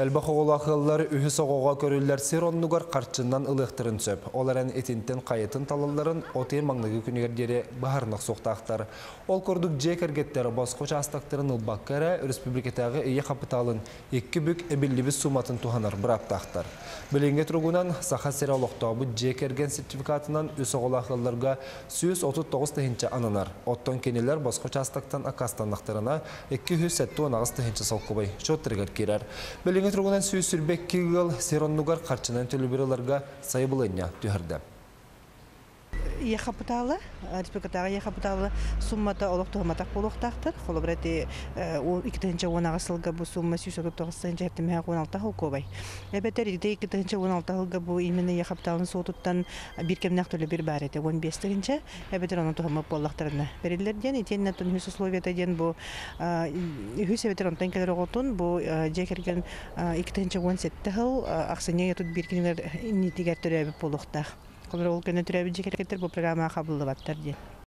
Әлбақ оғылақылар үхі соғуға көрілер сер оннугар қарчыннан ылықтырын сөп. Оларын етінтен қайытын талаларын оте маңнығы күнігердері бағарнақ соқтақтар. Ол көрдік жек әргеттері басқоч астақтарын ұлбаққара республикатағы ие қапыталын екі бүк әбілібі суматын туғанар бұраптақтар. Білінге тұрғынан сақа сері олықтауы жек әрген сертификатынан үс оғылақыларға 139 тәхінші ананар. Оттон кенелер басқоч астақтан акастанлақтарына 219 тәхінші салқыбай шоттырғар керер. Білінге тұрғынан сүйі сүрбек кегіл сероннугар қарчынан төлібірілерге сайбылыня түйірді. Яхапыталы, республикатағы яхапыталы суммата олық туғаматақ болуқтақтыр. Қолы бірәті 2-10 сылға бұл сумма 139 жәртімі 16 хыл көбай. Әбәтер 2-16 хылға бұл имені яхапыталын соғыттан бір кемнақ бір бар еті 15 тігінші. Әбәтер оны туғамат болуқтарына берілерден. Етен нәттін хүс условията ден бұл онтан бұл жекерген 2-17 хыл ақсыне етут бір кенелер нетігер түрі әбіп болуқтақ. Колор ол көне түрәбі жекеркеттер бұл программа қабылды баттар ден.